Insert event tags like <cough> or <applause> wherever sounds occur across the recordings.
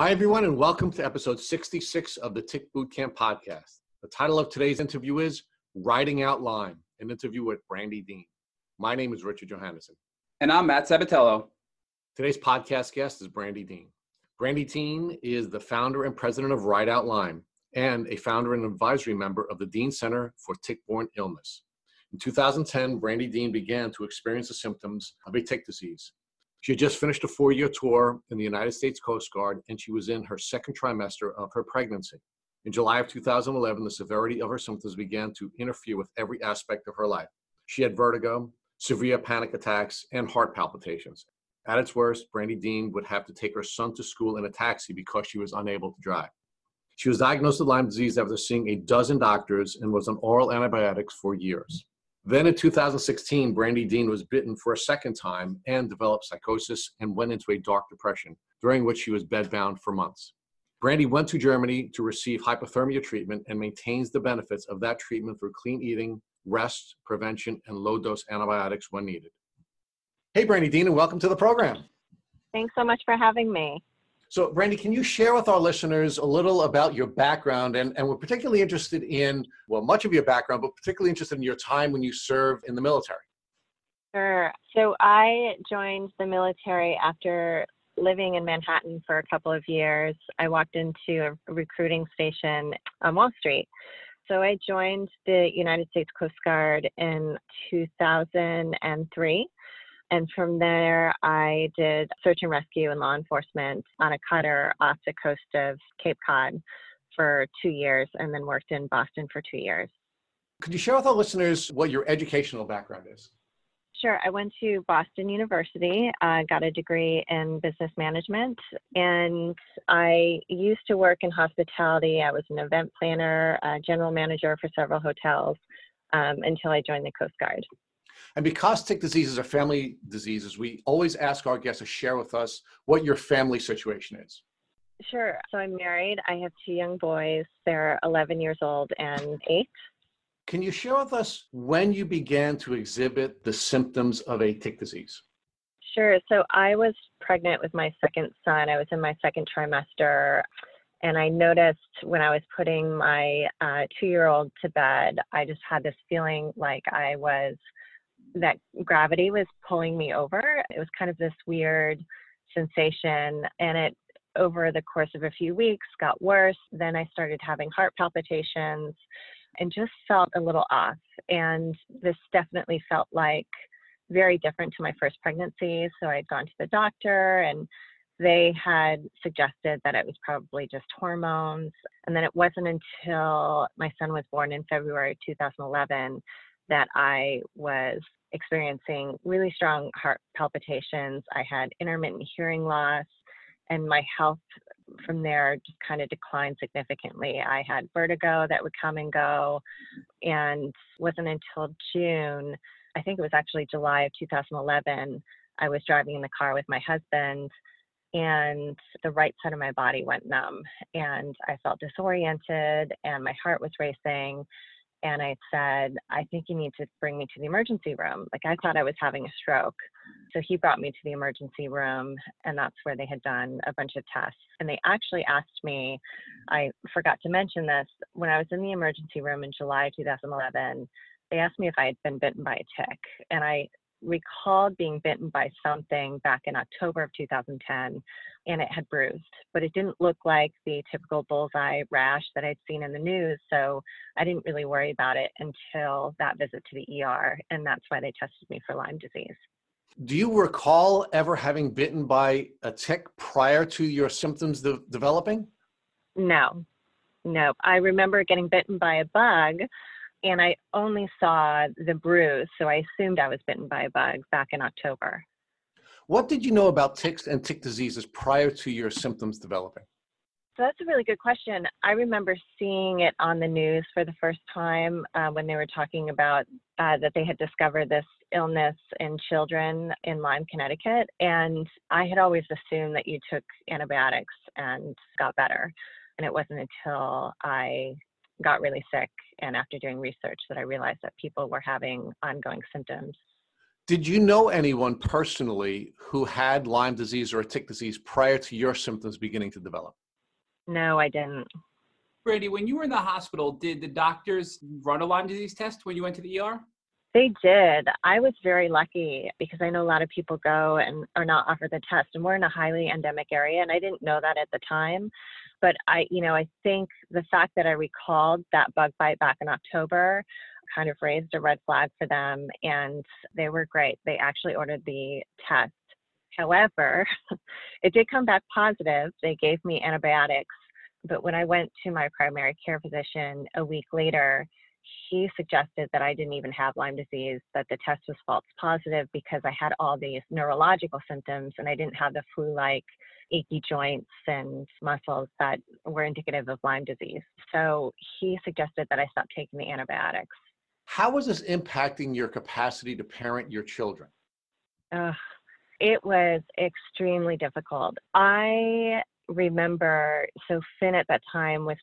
Hi, everyone, and welcome to episode 66 of the Tick Bootcamp podcast. The title of today's interview is Riding Out Lyme, an interview with Brandi Dean. My name is Richard Johannesson. And I'm Matt Sabatello. Today's podcast guest is Brandi Dean. Brandi Dean is the founder and president of Ride Out Lyme and a founder and advisory member of the Dean Center for Tick-Borne Illness. In 2010, Brandi Dean began to experience the symptoms of a tick disease. She had just finished a four year tour in the United States Coast Guard, and she was in her second trimester of her pregnancy. In July of 2011, the severity of her symptoms began to interfere with every aspect of her life. She had vertigo, severe panic attacks, and heart palpitations. At its worst, Brandi Dean would have to take her son to school in a taxi because she was unable to drive. She was diagnosed with Lyme disease after seeing a dozen doctors and was on oral antibiotics for years. Then in 2016, Brandi Dean was bitten for a second time and developed psychosis and went into a dark depression, during which she was bedbound for months. Brandi went to Germany to receive hyperthermia treatment and maintains the benefits of that treatment through clean eating, rest, prevention, and low dose antibiotics when needed. Hey, Brandi Dean, and welcome to the program. Thanks so much for having me. So, Brandi, can you share with our listeners a little about your background? And, and we're particularly interested in, well, much of your background, but particularly interested in your time when you served in the military. Sure. So, I joined the military after living in Manhattan for a couple of years. I walked into a recruiting station on Wall Street. So, I joined the United States Coast Guard in 2003 and from there, I did search and rescue and law enforcement on a cutter off the coast of Cape Cod for two years and then worked in Boston for two years. Could you share with our listeners what your educational background is? Sure. I went to Boston University, uh, got a degree in business management, and I used to work in hospitality. I was an event planner, general manager for several hotels um, until I joined the Coast Guard. And because tick diseases are family diseases, we always ask our guests to share with us what your family situation is. Sure. So I'm married. I have two young boys. They're 11 years old and eight. Can you share with us when you began to exhibit the symptoms of a tick disease? Sure. So I was pregnant with my second son. I was in my second trimester. And I noticed when I was putting my uh, two year old to bed, I just had this feeling like I was that gravity was pulling me over. It was kind of this weird sensation, and it over the course of a few weeks got worse. Then I started having heart palpitations and just felt a little off. And this definitely felt like very different to my first pregnancy. So I'd gone to the doctor and they had suggested that it was probably just hormones. And then it wasn't until my son was born in February 2011 that I was experiencing really strong heart palpitations. I had intermittent hearing loss, and my health from there just kind of declined significantly. I had vertigo that would come and go, and wasn't until June, I think it was actually July of 2011, I was driving in the car with my husband and the right side of my body went numb and I felt disoriented and my heart was racing and I said, I think you need to bring me to the emergency room. Like I thought I was having a stroke. So he brought me to the emergency room, and that's where they had done a bunch of tests. And they actually asked me, I forgot to mention this, when I was in the emergency room in July 2011, they asked me if I had been bitten by a tick. And I recalled being bitten by something back in October of 2010 and it had bruised, but it didn't look like the typical bullseye rash that I'd seen in the news. So I didn't really worry about it until that visit to the ER, and that's why they tested me for Lyme disease. Do you recall ever having bitten by a tick prior to your symptoms de- developing? No, no. I remember getting bitten by a bug and I only saw the bruise, so I assumed I was bitten by a bug back in October. What did you know about ticks and tick diseases prior to your symptoms developing? So that's a really good question. I remember seeing it on the news for the first time uh, when they were talking about uh, that they had discovered this illness in children in Lyme, Connecticut. And I had always assumed that you took antibiotics and got better. And it wasn't until I got really sick and after doing research that I realized that people were having ongoing symptoms. Did you know anyone personally who had Lyme disease or a tick disease prior to your symptoms beginning to develop? No, I didn't. Brandi, when you were in the hospital, did the doctors run a Lyme disease test when you went to the ER? They did. I was very lucky because I know a lot of people go and are not offered the test, and we're in a highly endemic area, and I didn't know that at the time. But I, you know, I think the fact that I recalled that bug bite back in October kind of raised a red flag for them, and they were great. They actually ordered the test. However, <laughs> it did come back positive. They gave me antibiotics, but when I went to my primary care physician a week later, he suggested that I didn't even have Lyme disease, that the test was false positive because I had all these neurological symptoms and I didn't have the flu like achy joints and muscles that were indicative of Lyme disease. So he suggested that I stop taking the antibiotics. How was this impacting your capacity to parent your children? Uh, it was extremely difficult. I remember, so Finn at that time was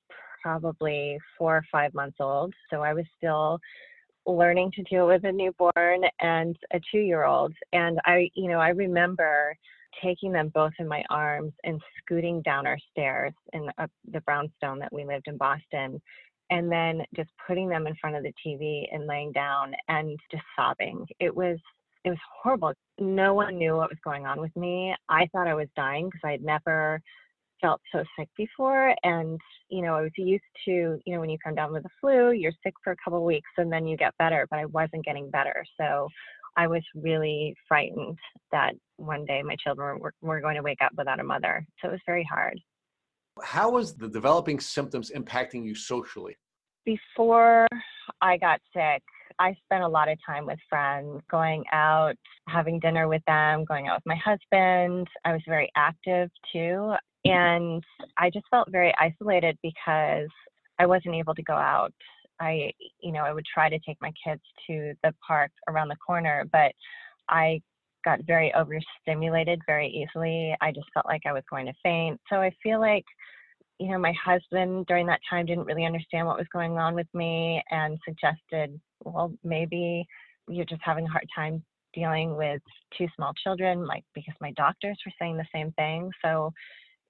probably four or five months old. So I was still learning to deal with a newborn and a two year old. And I, you know, I remember taking them both in my arms and scooting down our stairs in uh, the brownstone that we lived in Boston. And then just putting them in front of the TV and laying down and just sobbing. It was it was horrible. No one knew what was going on with me. I thought I was dying because I had never felt so sick before and you know i was used to you know when you come down with the flu you're sick for a couple of weeks and then you get better but i wasn't getting better so i was really frightened that one day my children were, were going to wake up without a mother so it was very hard how was the developing symptoms impacting you socially before i got sick I spent a lot of time with friends, going out, having dinner with them, going out with my husband. I was very active too. And I just felt very isolated because I wasn't able to go out. I, you know, I would try to take my kids to the park around the corner, but I got very overstimulated very easily. I just felt like I was going to faint. So I feel like, you know, my husband during that time didn't really understand what was going on with me and suggested, well, maybe you're just having a hard time dealing with two small children, like because my doctors were saying the same thing. So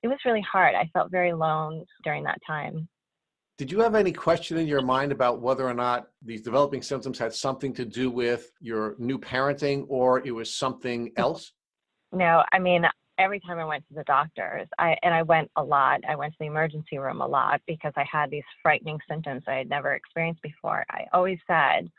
it was really hard. I felt very alone during that time. Did you have any question in your mind about whether or not these developing symptoms had something to do with your new parenting or it was something <laughs> else? No, I mean, every time I went to the doctors, I and I went a lot. I went to the emergency room a lot because I had these frightening symptoms I had never experienced before. I always said,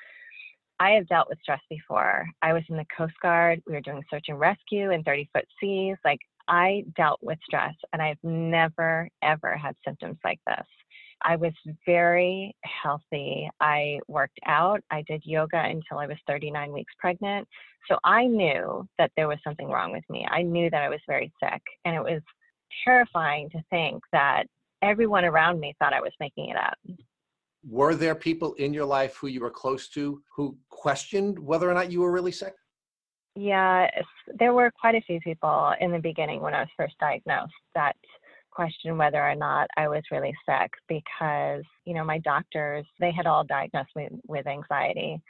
I have dealt with stress before. I was in the Coast Guard. We were doing search and rescue in 30 foot seas. Like I dealt with stress and I've never, ever had symptoms like this. I was very healthy. I worked out. I did yoga until I was 39 weeks pregnant. So I knew that there was something wrong with me. I knew that I was very sick. And it was terrifying to think that everyone around me thought I was making it up. Were there people in your life who you were close to who questioned whether or not you were really sick? Yeah, there were quite a few people in the beginning when I was first diagnosed that questioned whether or not I was really sick because, you know, my doctors, they had all diagnosed me with anxiety.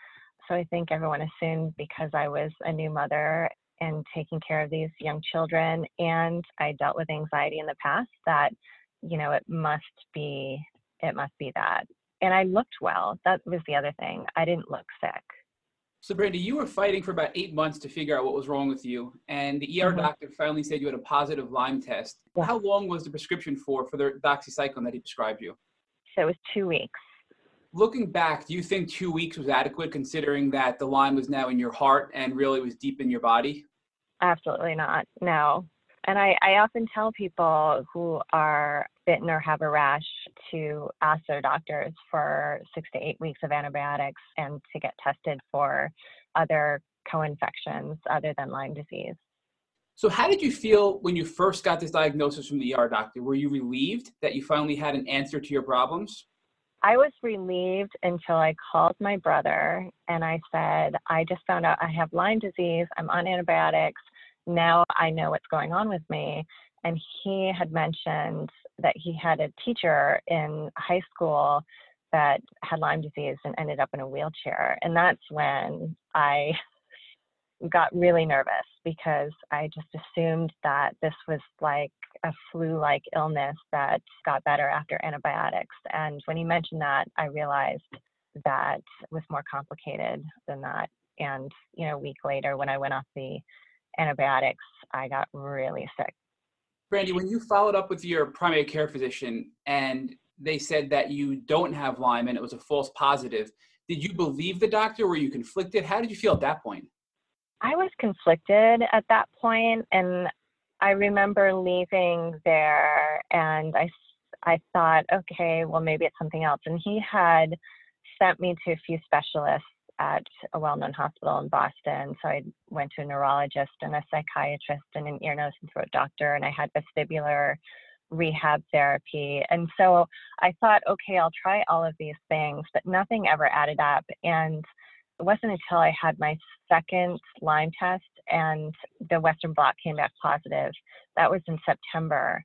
So I think everyone assumed because I was a new mother and taking care of these young children and I dealt with anxiety in the past that, you know, it must be it must be that. And I looked well. That was the other thing. I didn't look sick. So, Brandi, you were fighting for about eight months to figure out what was wrong with you, and the ER mm-hmm. doctor finally said you had a positive Lyme test. Yeah. How long was the prescription for for the doxycycline that he prescribed you? So it was two weeks. Looking back, do you think two weeks was adequate, considering that the Lyme was now in your heart and really was deep in your body? Absolutely not. No, and I, I often tell people who are bitten or have a rash to ask their doctors for six to eight weeks of antibiotics and to get tested for other co-infections other than Lyme disease. So, how did you feel when you first got this diagnosis from the ER doctor? Were you relieved that you finally had an answer to your problems? I was relieved until I called my brother and I said, I just found out I have Lyme disease. I'm on antibiotics now I know what's going on with me. And he had mentioned that he had a teacher in high school that had Lyme disease and ended up in a wheelchair. And that's when I <laughs> got really nervous because I just assumed that this was like a flu like illness that got better after antibiotics. And when he mentioned that, I realized that was more complicated than that. And, you know, a week later, when I went off the antibiotics, I got really sick. Brandi, when you followed up with your primary care physician and they said that you don't have Lyme and it was a false positive, did you believe the doctor? Were you conflicted? How did you feel at that point? I was conflicted at that point, and I remember leaving there, and I I thought, okay, well maybe it's something else. And he had sent me to a few specialists at a well-known hospital in Boston. So I went to a neurologist and a psychiatrist and an ear, nose, and throat doctor, and I had vestibular rehab therapy. And so I thought, okay, I'll try all of these things, but nothing ever added up. And it wasn't until I had my second Lyme test and the Western blot came back positive. That was in September.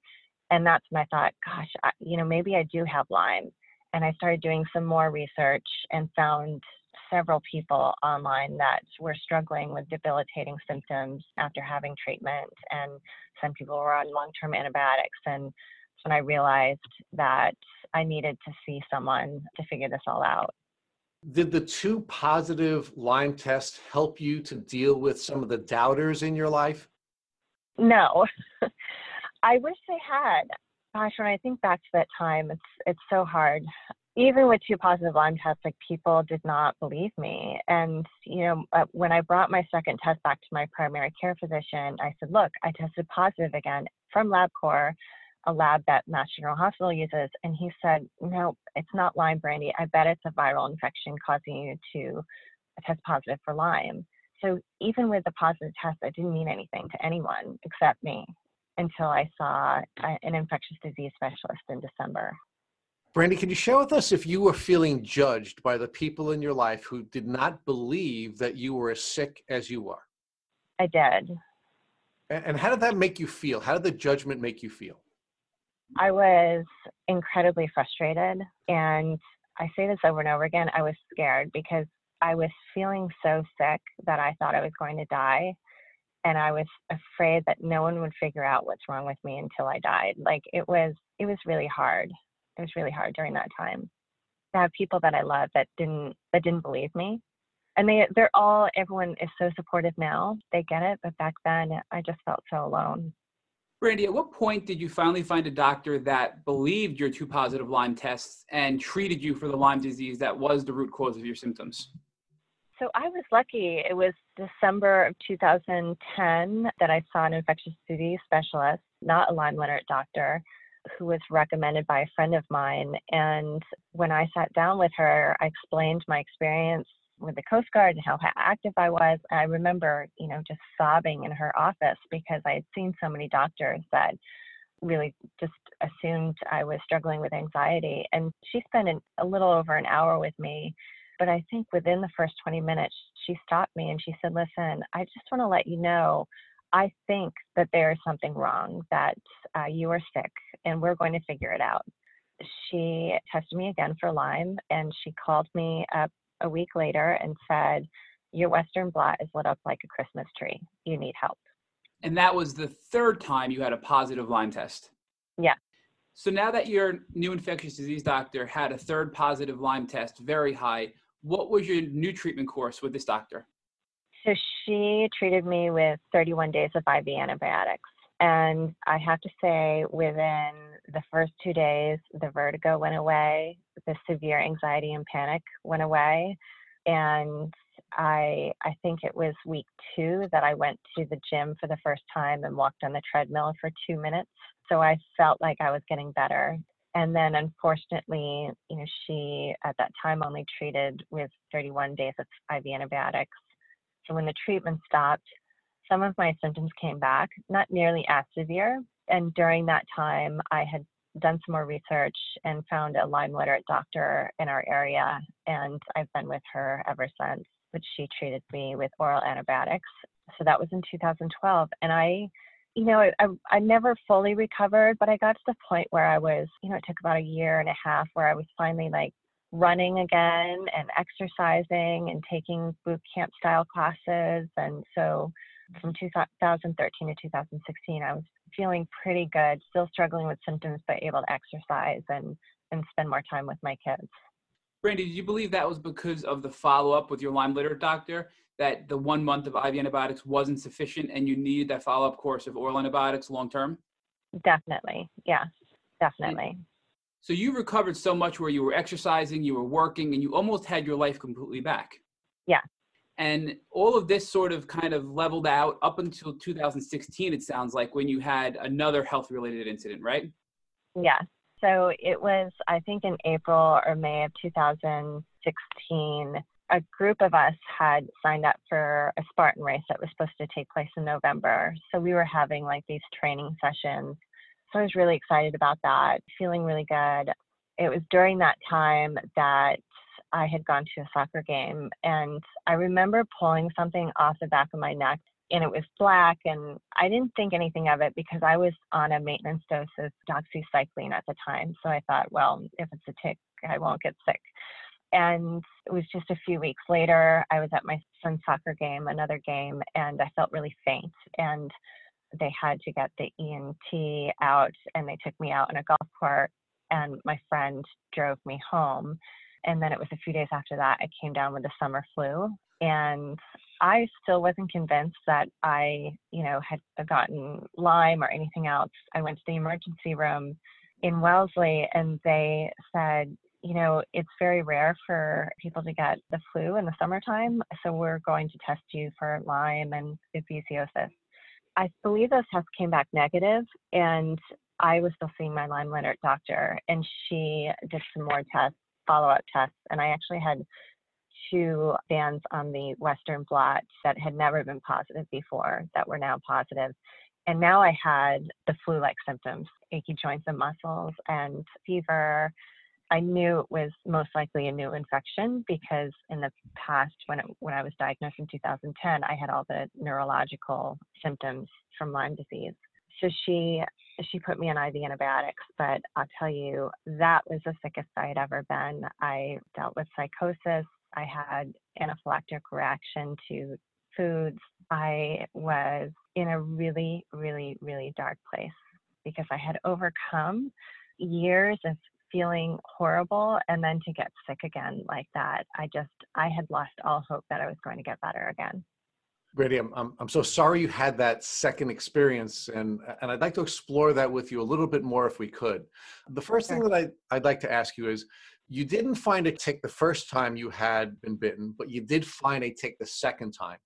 And that's when I thought, gosh, I, you know, maybe I do have Lyme. And I started doing some more research and found several people online that were struggling with debilitating symptoms after having treatment, and some people were on long term antibiotics. And when I realized that I needed to see someone to figure this all out. Did the two positive Lyme tests help you to deal with some of the doubters in your life? No. <laughs> I wish they had. Gosh, when I think back to that time, it's it's so hard even with two positive Lyme tests, like people did not believe me. And, you know, uh, when I brought my second test back to my primary care physician, I said, look, I tested positive again from LabCorp, a lab that Mass General Hospital uses. And he said, no, it's not Lyme Brandi. I bet it's a viral infection causing you to test positive for Lyme. So even with the positive test, it didn't mean anything to anyone except me until I saw uh, an infectious disease specialist in December. Brandi, can you share with us if you were feeling judged by the people in your life who did not believe that you were as sick as you were? I did. And how did that make you feel? How did the judgment make you feel? I was incredibly frustrated. And I say this over and over again I was scared because I was feeling so sick that I thought I was going to die. And I was afraid that no one would figure out what's wrong with me until I died. Like it was, it was really hard it was really hard during that time to have people that I love that didn't that didn't believe me. And they they're all everyone is so supportive now. They get it, but back then I just felt so alone. Brandi, at what point did you finally find a doctor that believed your two positive Lyme tests and treated you for the Lyme disease that was the root cause of your symptoms? So I was lucky. It was December of 2010 that I saw an infectious disease specialist, not a Lyme literate doctor who was recommended by a friend of mine. And when I sat down with her, I explained my experience with the Coast Guard and how active I was. I remember, you know, just sobbing in her office because I had seen so many doctors that really just assumed I was struggling with anxiety. And she spent an, a little over an hour with me. But I think within the first 20 minutes, she stopped me and she said, Listen, I just want to let you know I think that there is something wrong, that uh, you are sick, and we're going to figure it out. She tested me again for Lyme, and she called me up a week later and said, Your Western blot is lit up like a Christmas tree. You need help. And that was the third time you had a positive Lyme test? Yeah. So now that your new infectious disease doctor had a third positive Lyme test, very high, what was your new treatment course with this doctor? So she treated me with 31 days of IV antibiotics. And I have to say, within the first two days, the vertigo went away, the severe anxiety and panic went away. And I, I think it was week two that I went to the gym for the first time and walked on the treadmill for two minutes. So I felt like I was getting better. And then unfortunately, you know, she at that time only treated with 31 days of IV antibiotics. So when the treatment stopped, some of my symptoms came back, not nearly as severe. And during that time, I had done some more research and found a Lyme literate doctor in our area. And I've been with her ever since, which she treated me with oral antibiotics. So that was in 2012. And I, you know, I, I never fully recovered, but I got to the point where I was, you know, it took about a year and a half where I was finally like running again and exercising and taking boot camp style classes. And so from 2013 to 2016, I was feeling pretty good, still struggling with symptoms, but able to exercise and, and spend more time with my kids. Brandi, do you believe that was because of the follow up with your Lyme literate doctor? That the one month of IV antibiotics wasn't sufficient and you needed that follow up course of oral antibiotics long term? Definitely. Yes, definitely. So you recovered so much where you were exercising, you were working, and you almost had your life completely back. Yeah. And all of this sort of kind of leveled out up until 2016, it sounds like, when you had another health related incident, right? Yeah. So it was, I think, in April or May of 2016. A group of us had signed up for a Spartan race that was supposed to take place in November. So we were having like these training sessions. So I was really excited about that, feeling really good. It was during that time that I had gone to a soccer game and I remember pulling something off the back of my neck and it was black and I didn't think anything of it because I was on a maintenance dose of doxycycline at the time. So I thought, well, if it's a tick, I won't get sick. And it was just a few weeks later, I was at my son's soccer game, another game, and I felt really faint. And they had to get the EMT out and they took me out in a golf cart and my friend drove me home. And then it was a few days after that, I came down with the summer flu. And I still wasn't convinced that I, you know, had gotten Lyme or anything else. I went to the emergency room in Wellesley and they said, you know, it's very rare for people to get the flu in the summertime. So we're going to test you for Lyme and babesiosis. I believe those tests came back negative and I was still seeing my Lyme literate doctor and she did some more tests, follow up tests. And I actually had two bands on the Western blot that had never been positive before that were now positive. And now I had the flu like symptoms, achy joints and muscles, and fever. I knew it was most likely a new infection because in the past, when it, when I was diagnosed in 2010, I had all the neurological symptoms from Lyme disease. So she she put me on IV antibiotics, but I'll tell you that was the sickest I had ever been. I dealt with psychosis, I had anaphylactic reaction to foods. I was in a really, really, really dark place because I had overcome years of feeling horrible and then to get sick again like that. I just, I had lost all hope that I was going to get better again. Brady, I'm, I'm, I'm so sorry you had that second experience, and, and I'd like to explore that with you a little bit more if we could. The first thing that I, I'd like to ask you is you didn't find a tick the first time you had been bitten, but you did find a tick the second time.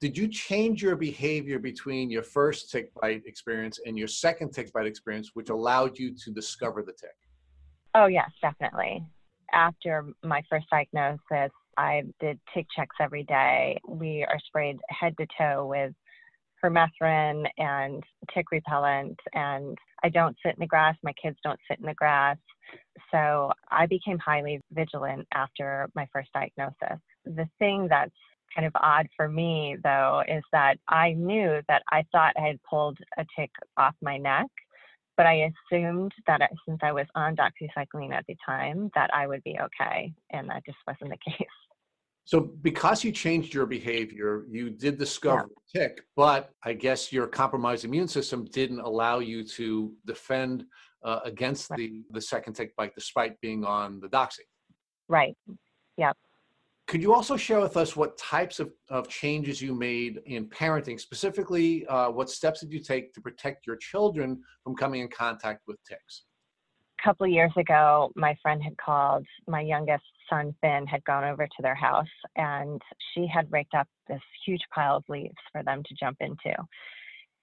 Did you change your behavior between your first tick bite experience and your second tick bite experience, which allowed you to discover the tick? Oh, yes, definitely. After my first diagnosis, I did tick checks every day. We are sprayed head to toe with permethrin and tick repellent, and I don't sit in the grass. My kids don't sit in the grass. So I became highly vigilant after my first diagnosis. The thing that's kind of odd for me, though, is that I knew that I thought I had pulled a tick off my neck, but I assumed that since I was on doxycycline at the time, that I would be okay, and that just wasn't the <laughs> case. So, because you changed your behavior, you did discover yeah. tick, but I guess your compromised immune system didn't allow you to defend uh, against right. the the second tick bite, despite being on the doxy. Right. Yep. Could you also share with us what types of, of changes you made in parenting? Specifically, uh, what steps did you take to protect your children from coming in contact with ticks? A couple of years ago, my friend had called. My youngest son, Finn, had gone over to their house and she had raked up this huge pile of leaves for them to jump into.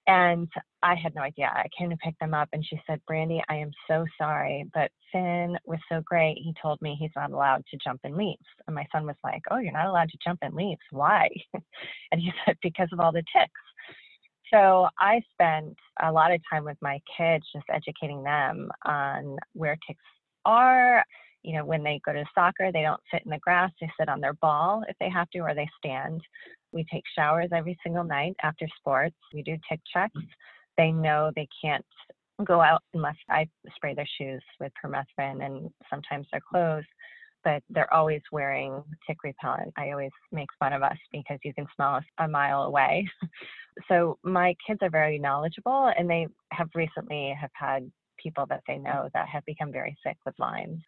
And I had no idea. I came to pick them up and she said, Brandi, I am so sorry, but Finn was so great. He told me he's not allowed to jump in leaves. And my son was like, Oh, you're not allowed to jump in leaves. Why? <laughs> and he <laughs> said, Because of all the ticks. So I spent a lot of time with my kids just educating them on where ticks are. You know, when they go to soccer, they don't sit in the grass, they sit on their ball if they have to, or they stand. We take showers every single night after sports. We do tick checks. Mm. They know they can't go out unless I spray their shoes with permethrin and sometimes their clothes. but they're always wearing tick repellent. I always make fun of us because you can smell us a mile away. <laughs> so my kids are very knowledgeable and they have recently have had people that they know that have become very sick with Lyme.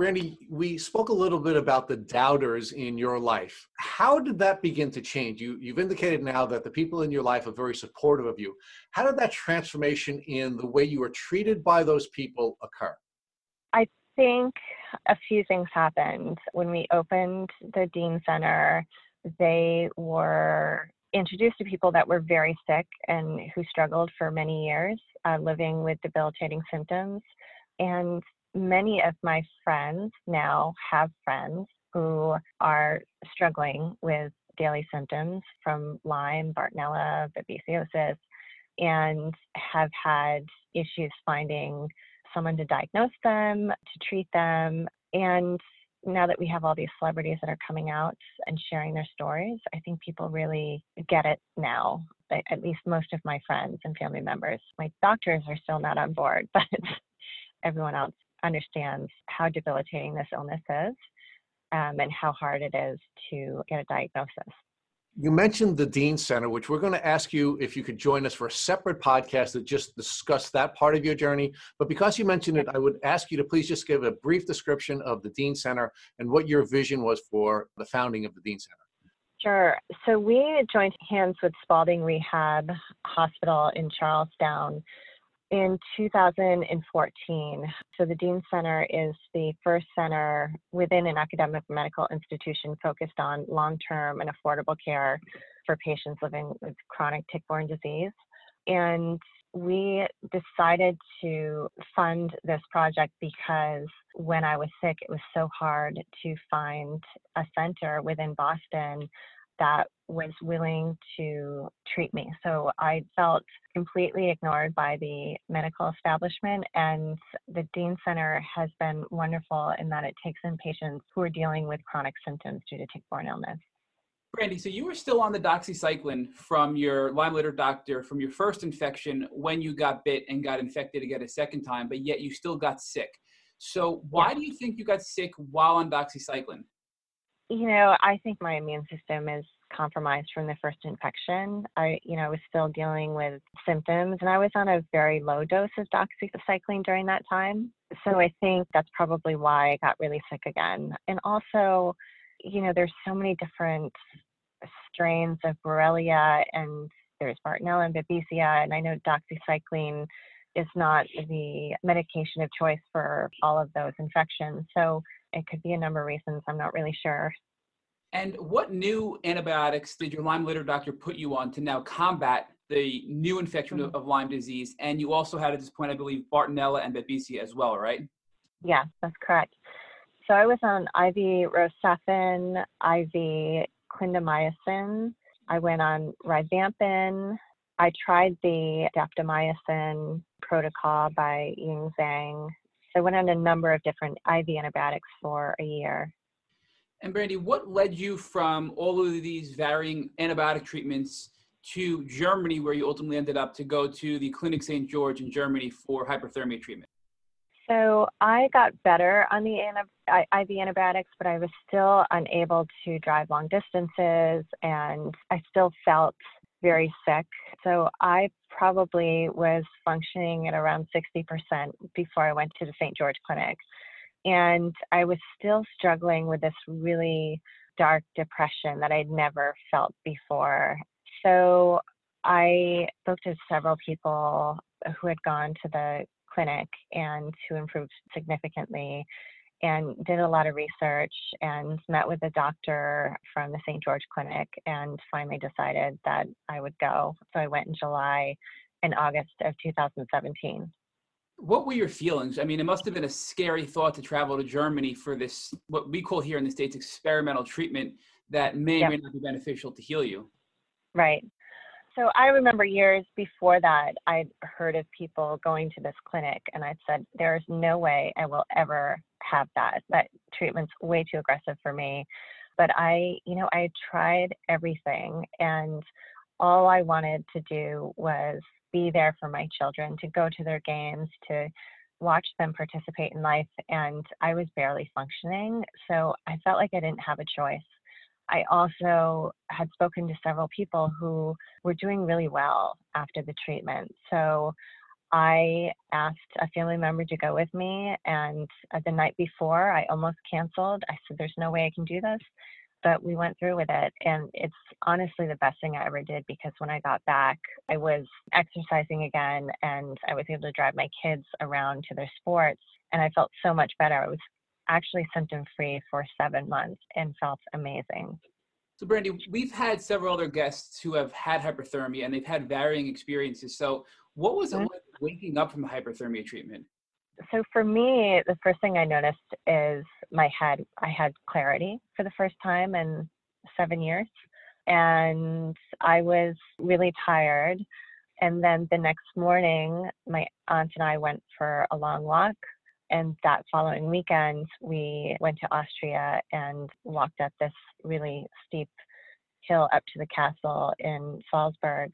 Brandi, we spoke a little bit about the doubters in your life. How did that begin to change? You, you've indicated now that the people in your life are very supportive of you. How did that transformation in the way you were treated by those people occur? I think a few things happened. When we opened the Dean Center, they were introduced to people that were very sick and who struggled for many years uh, living with debilitating symptoms. And many of my friends now have friends who are struggling with daily symptoms from Lyme, Bartonella, babesiosis, and have had issues finding someone to diagnose them, to treat them. And now that we have all these celebrities that are coming out and sharing their stories, I think people really get it now. At least most of my friends and family members. My doctors are still not on board, <laughs> but everyone else understands how debilitating this illness is um, and how hard it is to get a diagnosis. You mentioned the Dean Center, which we're going to ask you if you could join us for a separate podcast that just discuss that part of your journey. But because you mentioned it, I would ask you to please just give a brief description of the Dean Center and what your vision was for the founding of the Dean Center. Sure. So we joined hands with Spaulding Rehab Hospital in Charlestown in 2014. So the Dean Center is the first center within an academic medical institution focused on long-term and affordable care for patients living with chronic tick-borne disease. And we decided to fund this project because when I was sick, it was so hard to find a center within Boston that was willing to treat me. So I felt completely ignored by the medical establishment, and the Dean Center has been wonderful in that it takes in patients who are dealing with chronic symptoms due to tick-borne illness. Brandi, so you were still on the doxycycline from your Lyme literate doctor from your first infection when you got bit and got infected again a second time, but yet you still got sick. So why yeah. do you think you got sick while on doxycycline? You know, I think my immune system is compromised from the first infection. I, you know, I was still dealing with symptoms and I was on a very low dose of doxycycline during that time. So I think that's probably why I got really sick again. And also, you know, there's so many different strains of Borrelia and there's Bartonella and Babesia. And I know doxycycline is not the medication of choice for all of those infections. So it could be a number of reasons. I'm not really sure. And what new antibiotics did your Lyme literate doctor put you on to now combat the new infection mm-hmm. of Lyme disease? And you also had at this point, I believe, Bartonella and Babesia as well, right? Yeah, that's correct. So I was on IV Rocephin, IV clindamycin. I went on rifampin. I tried the daptomycin protocol by Ying Zhang so I went on a number of different IV antibiotics for a year. And Brandi, what led you from all of these varying antibiotic treatments to Germany, where you ultimately ended up to go to the Clinic St. George in Germany for hyperthermia treatment? So I got better on the IV antibiotics, but I was still unable to drive long distances, and I still felt very sick. So I probably was functioning at around 60% before I went to the St. George Clinic. And I was still struggling with this really dark depression that I'd never felt before. So I spoke to several people who had gone to the clinic and who improved significantly and did a lot of research and met with a doctor from the St. George Clinic and finally decided that I would go. So I went in July and August of 2017. What were your feelings? I mean, it must have been a scary thought to travel to Germany for this, what we call here in the States, experimental treatment that may or may not be beneficial to heal you. Right. So I remember years before that, I'd heard of people going to this clinic, and I said, There's no way I will ever have that. That treatment's way too aggressive for me. But I, you know, I tried everything, and all I wanted to do was be there for my children, to go to their games, to watch them participate in life and I was barely functioning. So I felt like I didn't have a choice. I also had spoken to several people who were doing really well after the treatment. So I asked a family member to go with me, and uh, the night before, I almost canceled. I said, There's no way I can do this. But we went through with it, and it's honestly the best thing I ever did because when I got back, I was exercising again and I was able to drive my kids around to their sports, and I felt so much better. I was actually symptom free for seven months and felt amazing. So, Brandi, we've had several other guests who have had hyperthermia and they've had varying experiences. So, what was it mm-hmm. like waking up from the hyperthermia treatment? So, for me, the first thing I noticed is my head. I had clarity for the first time in seven years, and I was really tired. And then the next morning, my aunt and I went for a long walk and that following weekend, we went to Austria and walked up this really steep hill up to the castle in Salzburg.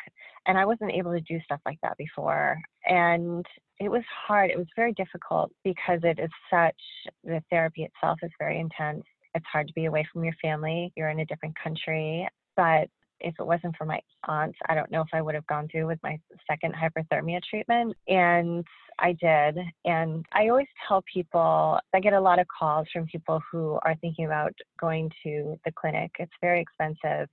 And I wasn't able to do stuff like that before. And it was hard. It was very difficult because it is such, the therapy itself is very intense. It's hard to be away from your family. You're in a different country. But if it wasn't for my aunts, I don't know if I would have gone through with my second hyperthermia treatment. And I did. And I always tell people, I get a lot of calls from people who are thinking about going to the clinic. It's very expensive.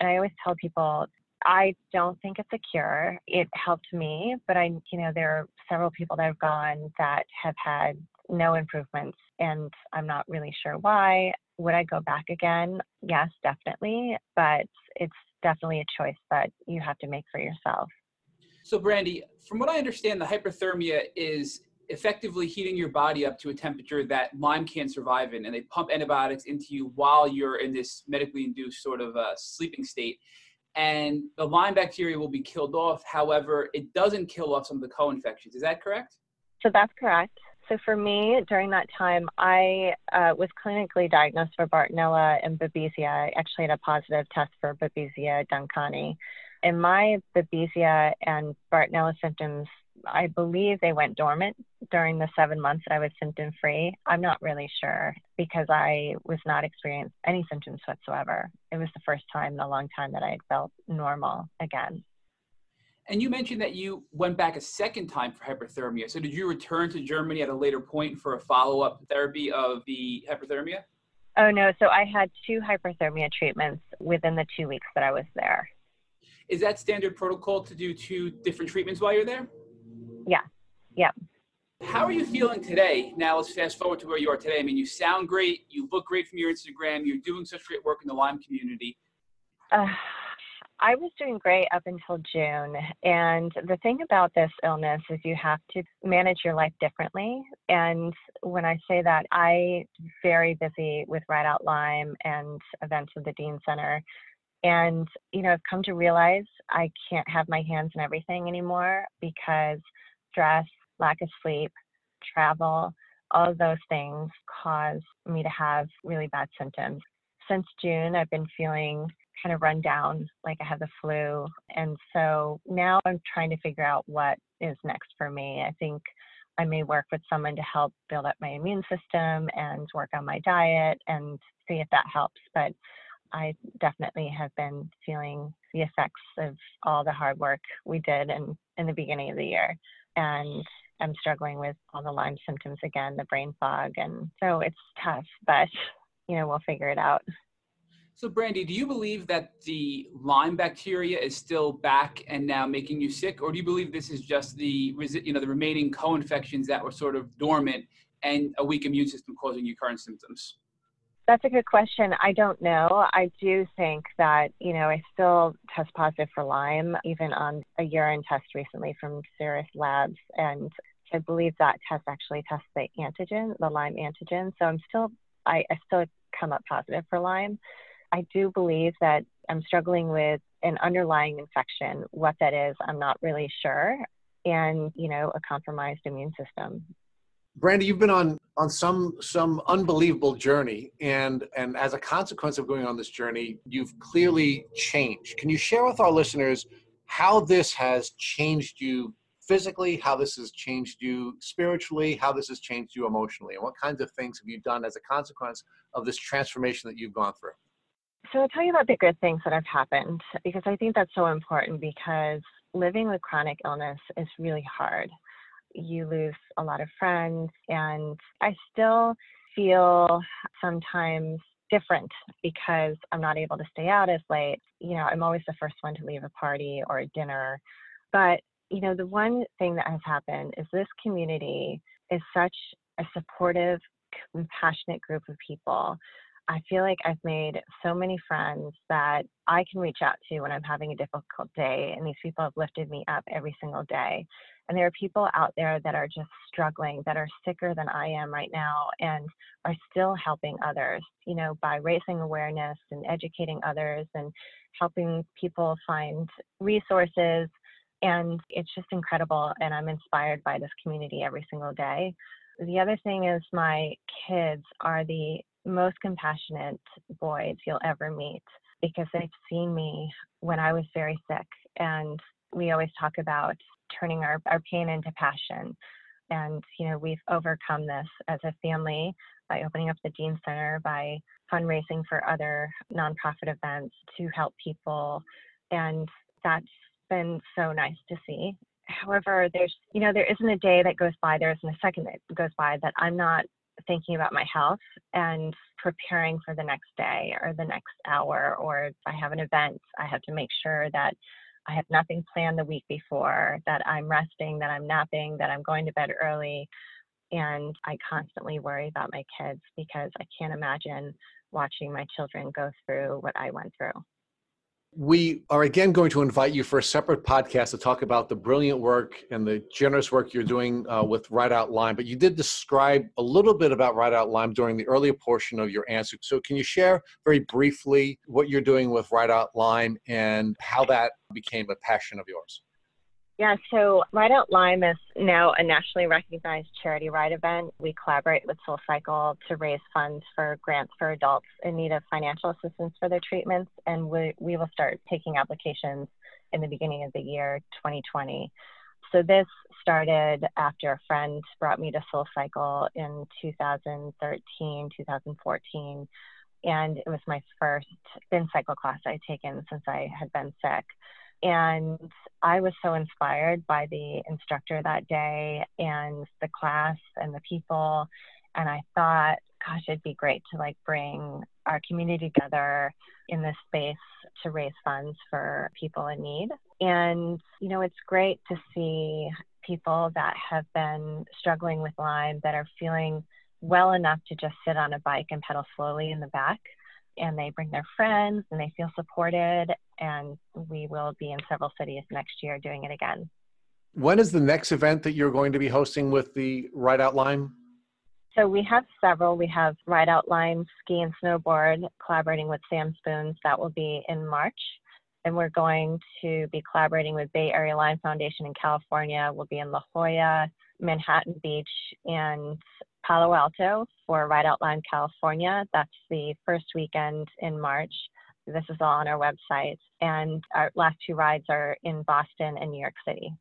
And I always tell people, I don't think it's a cure. It helped me, but I, you know, there are several people that have gone that have had no improvements, and I'm not really sure why. Would I go back again? Yes, definitely, but it's definitely a choice that you have to make for yourself. So, Brandi, from what I understand, the hyperthermia is effectively heating your body up to a temperature that Lyme can't survive in, and they pump antibiotics into you while you're in this medically induced sort of uh, sleeping state. And the Lyme bacteria will be killed off. However, it doesn't kill off some of the co-infections. Is that correct? So that's correct. So for me, during that time, I uh, was clinically diagnosed for Bartonella and Babesia. I actually had a positive test for Babesia duncani in my babesia and Bartonella symptoms, I believe they went dormant during the seven months that I was symptom free. I'm not really sure because I was not experiencing any symptoms whatsoever. It was the first time in a long time that I had felt normal again. And you mentioned that you went back a second time for hyperthermia. So did you return to Germany at a later point for a follow up therapy of the hyperthermia? Oh, no. So I had two hyperthermia treatments within the two weeks that I was there. Is that standard protocol to do two different treatments while you're there? Yeah. Yeah. How are you feeling today? Now let's fast forward to where you are today. I mean, you sound great. You look great from your Instagram. You're doing such great work in the Lyme community. Uh, I was doing great up until June. And the thing about this illness is you have to manage your life differently. And when I say that, I very busy with Ride Out Lyme and events of the Dean Center. And, you know, I've come to realize I can't have my hands in everything anymore because stress, lack of sleep, travel, all of those things cause me to have really bad symptoms. Since June, I've been feeling kind of run down, like I have the flu. And so now I'm trying to figure out what is next for me. I think I may work with someone to help build up my immune system and work on my diet and see if that helps. But I definitely have been feeling the effects of all the hard work we did in, in the beginning of the year. And I'm struggling with all the Lyme symptoms again, the brain fog. And so it's tough, but you know, we'll figure it out. So, Brandi, do you believe that the Lyme bacteria is still back and now making you sick, or do you believe this is just the you know the remaining co-infections that were sort of dormant and a weak immune system causing you current symptoms? That's a good question. I don't know. I do think that, you know, I still test positive for Lyme, even on a urine test recently from Ceres Labs. And I believe that test actually tests the antigen, the Lyme antigen. So I'm still, I, I still come up positive for Lyme. I do believe that I'm struggling with an underlying infection. What that is, I'm not really sure. And, you know, a compromised immune system. Brandi, you've been on on some some unbelievable journey, and and as a consequence of going on this journey, you've clearly changed. Can you share with our listeners how this has changed you physically, how this has changed you spiritually, how this has changed you emotionally, and what kinds of things have you done as a consequence of this transformation that you've gone through? So I'll tell you about the good things that have happened because I think that's so important because living with chronic illness is really hard. You lose a lot of friends, and I still feel sometimes different because I'm not able to stay out as late. You know, I'm always the first one to leave a party or a dinner. But, you know, the one thing that has happened is this community is such a supportive, compassionate group of people I feel like I've made so many friends that I can reach out to when I'm having a difficult day. And these people have lifted me up every single day. And there are people out there that are just struggling, that are sicker than I am right now, and are still helping others, you know, by raising awareness and educating others and helping people find resources. And it's just incredible. And I'm inspired by this community every single day. The other thing is, my kids are the most compassionate boys you'll ever meet because they've seen me when I was very sick. And we always talk about turning our, our pain into passion. And, you know, we've overcome this as a family by opening up the Dean Center, by fundraising for other nonprofit events to help people. And that's been so nice to see. However, there's, you know, there isn't a day that goes by, there isn't a second that goes by that I'm not thinking about my health and preparing for the next day or the next hour, or if I have an event, I have to make sure that I have nothing planned the week before, that I'm resting, that I'm napping, that I'm going to bed early. And I constantly worry about my kids because I can't imagine watching my children go through what I went through. We are again going to invite you for a separate podcast to talk about the brilliant work and the generous work you're doing uh, with Ride Out Lyme. But you did describe a little bit about Ride Out Lyme during the earlier portion of your answer. So, can you share very briefly what you're doing with Ride Out Lyme and how that became a passion of yours? Yeah, so Ride Out Lyme is now a nationally recognized charity ride event. We collaborate with SoulCycle to raise funds for grants for adults in need of financial assistance for their treatments, and we, we will start taking applications in the beginning of the year 2020. So this started after a friend brought me to SoulCycle in 2013, 2014, and it was my first spin cycle class I'd taken since I had been sick. And I was so inspired by the instructor that day and the class and the people. And I thought, gosh, it'd be great to like bring our community together in this space to raise funds for people in need. And, you know, it's great to see people that have been struggling with Lyme that are feeling well enough to just sit on a bike and pedal slowly in the back and they bring their friends and they feel supported. And we will be in several cities next year doing it again. When is the next event that you're going to be hosting with the Ride Out Lyme? So we have several. We have Ride Out Lyme Ski and Snowboard collaborating with Sam Spoons. That will be in March. And we're going to be collaborating with Bay Area Lyme Foundation in California. We'll be in La Jolla, Manhattan Beach, and Palo Alto for Ride Out Lyme California. That's the first weekend in March. This is all on our website. And our last two rides are in Boston and New York City.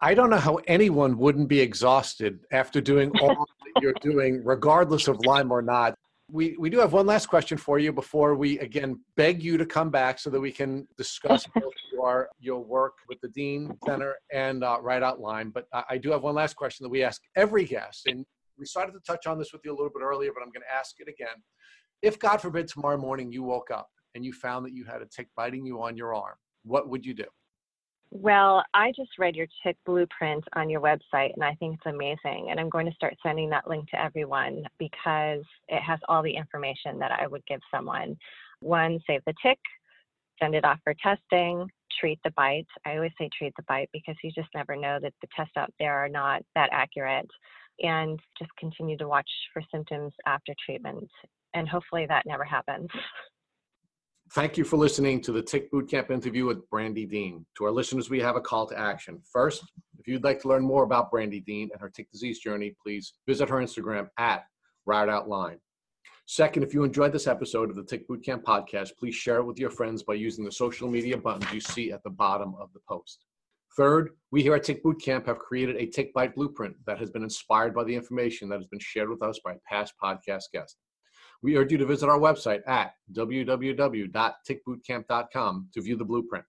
I don't know how anyone wouldn't be exhausted after doing all <laughs> that you're doing, regardless of Lyme or not. We, we do have one last question for you before we again beg you to come back so that we can discuss <laughs> your, your work with the Dean Center and uh, Ride Out Lyme. But I, I do have one last question that we ask every guest, and we started to touch on this with you a little bit earlier, but I'm going to ask it again. If God forbid tomorrow morning you woke up and you found that you had a tick biting you on your arm, what would you do? Well, I just read your tick blueprint on your website and I think it's amazing. And I'm going to start sending that link to everyone because it has all the information that I would give someone. One, save the tick, send it off for testing, treat the bite. I always say treat the bite because you just never know that the tests out there are not that accurate and just continue to watch for symptoms after treatment. And hopefully that never happens. Thank you for listening to the Tick Bootcamp interview with Brandi Dean. To our listeners, we have a call to action. First, if you'd like to learn more about Brandi Dean and her tick disease journey, please visit her Instagram at Out Second, if you enjoyed this episode of the Tick Bootcamp podcast, please share it with your friends by using the social media buttons you see at the bottom of the post. Third, we here at Tick Bootcamp have created a Tick Bite blueprint that has been inspired by the information that has been shared with us by past podcast guests. We urge you to visit our website at www.tickbootcamp.com to view the blueprint.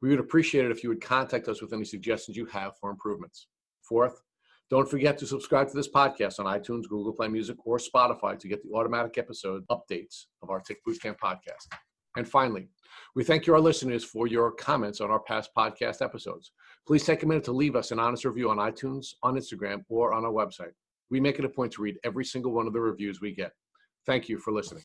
We would appreciate it if you would contact us with any suggestions you have for improvements. Fourth, don't forget to subscribe to this podcast on iTunes, Google Play Music, or Spotify to get the automatic episode updates of our Tick Bootcamp podcast. And finally, we thank you, our listeners, for your comments on our past podcast episodes. Please take a minute to leave us an honest review on iTunes, on Instagram, or on our website. We make it a point to read every single one of the reviews we get. Thank you for listening.